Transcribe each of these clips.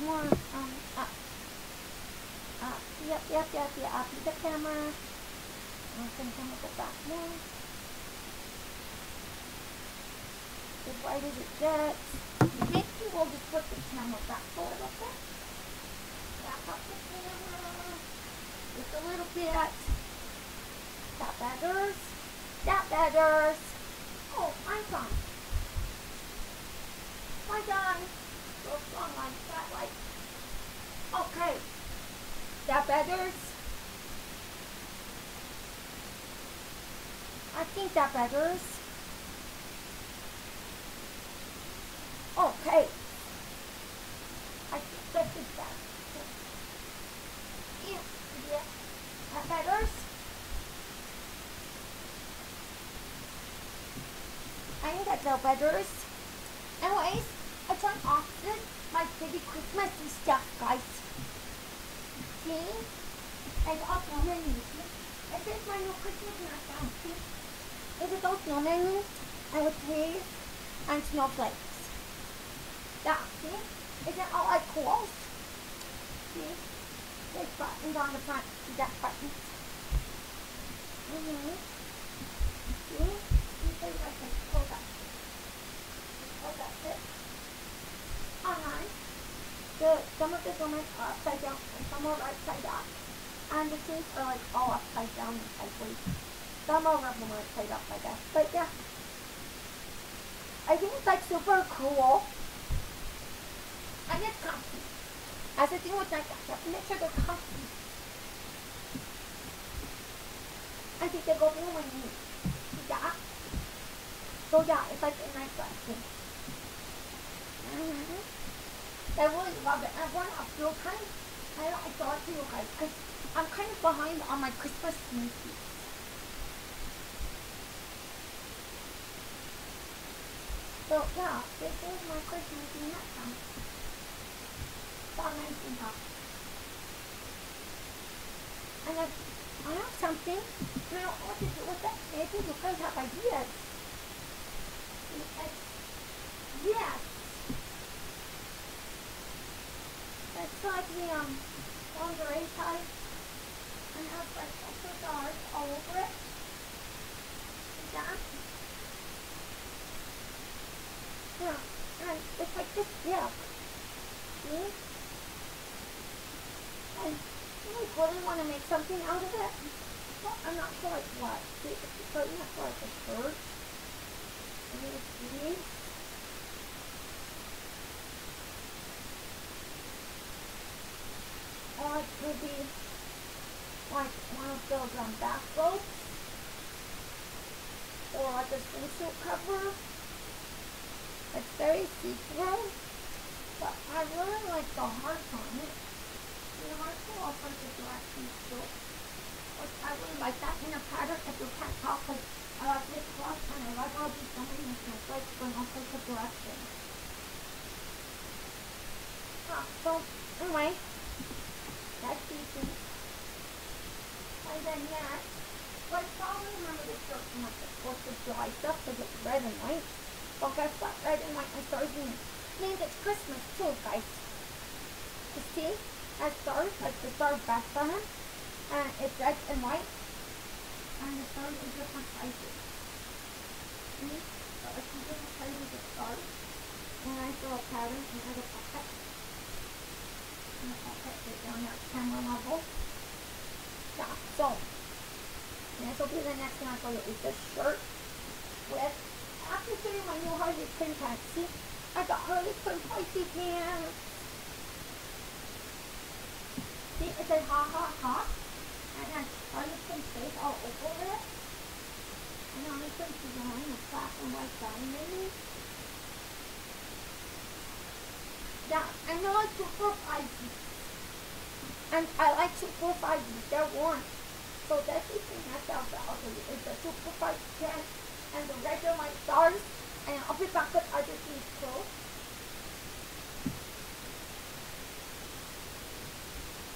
more, um, up. Up, yep, yep, yep, yep, up the camera. I'm gonna come up with that more. As white as it gets. Maybe we'll just put the camera back for a little bit. Back up the camera. Just a little bit. That betters. That betters. Oh, I'm done. I'm done. Go strong like that, like. Okay. That betters. I think that betters. Okay. I think that is that. Yeah. That betters. I think that no betters. Anyways, I turned off this, my pretty Christmassy stuff, guys. See? I got snowman music. This is my new Christmas See? This is all snowman and with trees and snowflakes. Yeah, see? Is it all like cool? See? There's buttons on the front. See that button? Mm-hmm. See? You say I can pull that. Pull that bit. Alright. The, some of the women are upside down and some are right side up. And the trees are like all upside down and sideways. Some of them are upside up, I guess. But yeah. I think it's like super cool. And it's comfy. As a thing with like you have to make sure they're comfy. I think they go through my knee. Yeah. So yeah, it's like a nice thing. Mm-hmm. I really love it. And when I feel kind of, I don't, I thought to you guys, because I'm kind of behind on my Christmas sneakies. So yeah, this is my Christmas nut time. It's all nice and if I have something, and I don't know what to do with it. Maybe you guys have ideas. It's, yes. It's like the um lingerie type and has like extra stars all over it. Like that. Yeah, and it's like this yeah. See? And I really want to make something out of it. Well, I'm not sure like what. See, it's starting to like a shirt. And these. Or it could be like one of those um, bathrobes. Or like a swimsuit cover. It's very see-through. But I really like the hearts on it. The hearts go all sorts of directions too. Which I really like that in a pattern if you can't tell because I like this cloth and I like all these that smells like going all sorts of directions. Ah, so anyway, that's decent. And then yeah, I probably remember this shirt from like the 4th of July stuff because it's red and white. Well, guess what? Red and white and stars mean means it's Christmas too, guys. You see? That stars, like the star Bethlehem, and it's red and white, and the stars are different sizes. See? So it's different sizes of stars. And I draw a pattern and I have a pocket. And a pocket right down at camera level. Yeah, so this will be the next one I'll show you is this shirt with after showing my new Harley Quinn pants. See, I got Harley Quinn spicy pants. See, it says ha ha ha. And then Harley Quinn face all over it. And Harley Quinn is wearing a black and white diamond. Yeah, and they're like super spicy. And I like super spicy. They're warm. So that's the thing that's out there. It's the super spicy pants and the regular white stars. And I'll be back with other things too.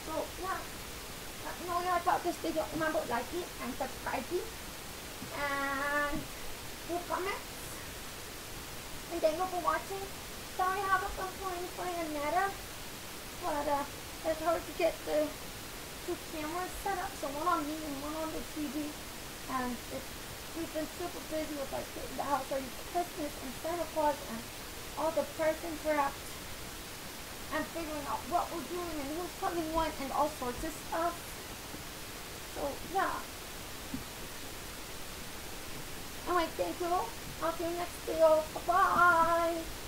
So yeah, let me know about this video. Remember like it and subscribe it. And leave comments. And thank you for watching. Sorry I playing a matter. But uh, it's hard to get the two cameras set up, so one on me and one on the TV, and it's, we've been super busy with like getting the house ready for Christmas and Santa Claus and all the presents wrapped and figuring out what we're doing and who's coming when and all sorts of stuff. So yeah. Alright, thank you. I'll see you next video. Bye bye.